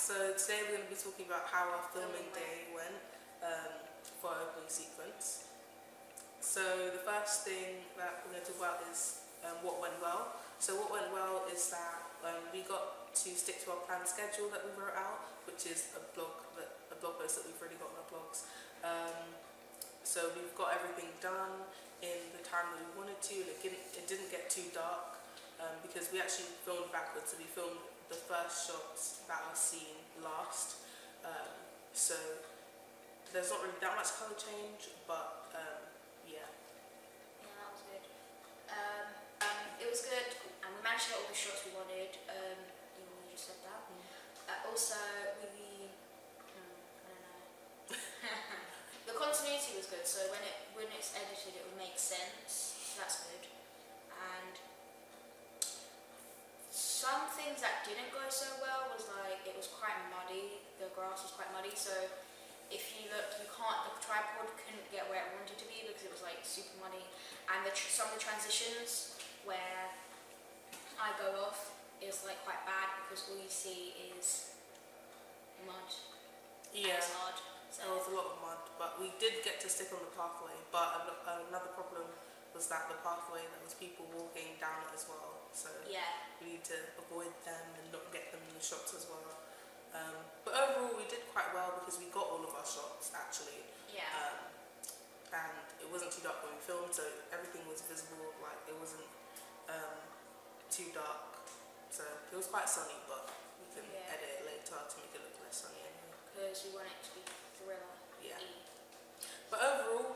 so today we're going to be talking about how our filming day went um, for our opening sequence. So the first thing that we're going to talk about is um, what went well. So what went well is that um, we got to stick to our planned schedule that we wrote out, which is a blog a blog post that we've already got on our blogs. Um, so we've got everything done in the time that we wanted to. It didn't, it didn't get too dark um, because we actually filmed backwards. So we filmed the first shots that are seen last. Um, so there's not really that much colour change, but um, yeah. Yeah, that was good. Um, um, it was good, and we managed to get all the shots we wanted. Um, you just said that. Uh, also, we, I don't know. the continuity was good. So when it when it's edited, it will make sense. So that's good. And some things that didn't go so well was like it was quite muddy. The grass was quite muddy, so if you look, you can't. The tripod couldn't get where it wanted to be because it was like super muddy, and the tr- some of the transitions where I go off is like quite bad because all you see is mud. Yeah. it's hard. There was a lot of mud, but we did get to stick on the pathway. But another problem was that the pathway there was people walking down it as well. So yeah, we need to avoid them and not get them in the shots as well. Um, but overall, we did quite well because we got all of our shots actually, yeah, um, and it wasn't too dark when we filmed, so everything was visible. Like it wasn't um, too dark, so it was quite sunny. But we can Yeah. edit it later to make it look less sunny anyway. because we want it to be thriller. Yeah. But overall,